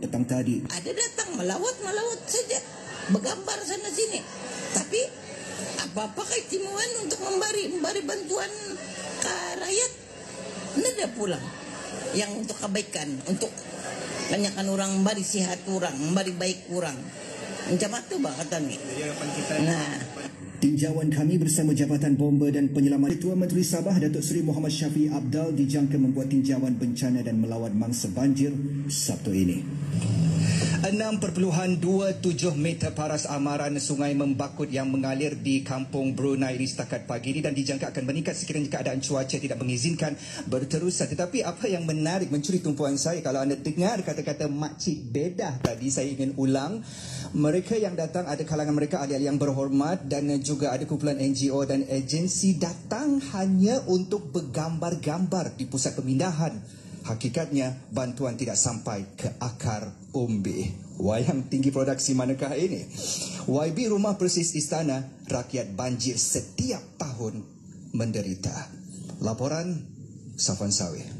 petang tadi. Ada datang melawat-melawat saja. Bergambar sana sini. Tapi apa-apa keistimewaan untuk memberi, memberi bantuan ke rakyat? Tidak ada pulang. Yang untuk kebaikan. Untuk banyakkan orang memberi sihat orang, memberi baik orang. Macam itu bah kata ni. Nah, Tinjauan kami bersama Jabatan Bomba dan Penyelamat Ketua Menteri Sabah Datuk Seri Muhammad Syafiq Abdal dijangka membuat tinjauan bencana dan melawat mangsa banjir Sabtu ini. 6.27 meter paras amaran sungai membakut yang mengalir di kampung Brunei ini setakat pagi ini dan dijangka akan meningkat sekiranya keadaan cuaca tidak mengizinkan berterusan. Tetapi apa yang menarik mencuri tumpuan saya kalau anda dengar kata-kata makcik bedah tadi saya ingin ulang. Mereka yang datang ada kalangan mereka ahli-ahli yang berhormat dan juga ada kumpulan NGO dan agensi datang hanya untuk bergambar-gambar di pusat pemindahan. Hakikatnya bantuan tidak sampai ke akar umbi. Wayang tinggi produksi manakah ini? YB Rumah Persis Istana, rakyat banjir setiap tahun menderita. Laporan Safan Sawih.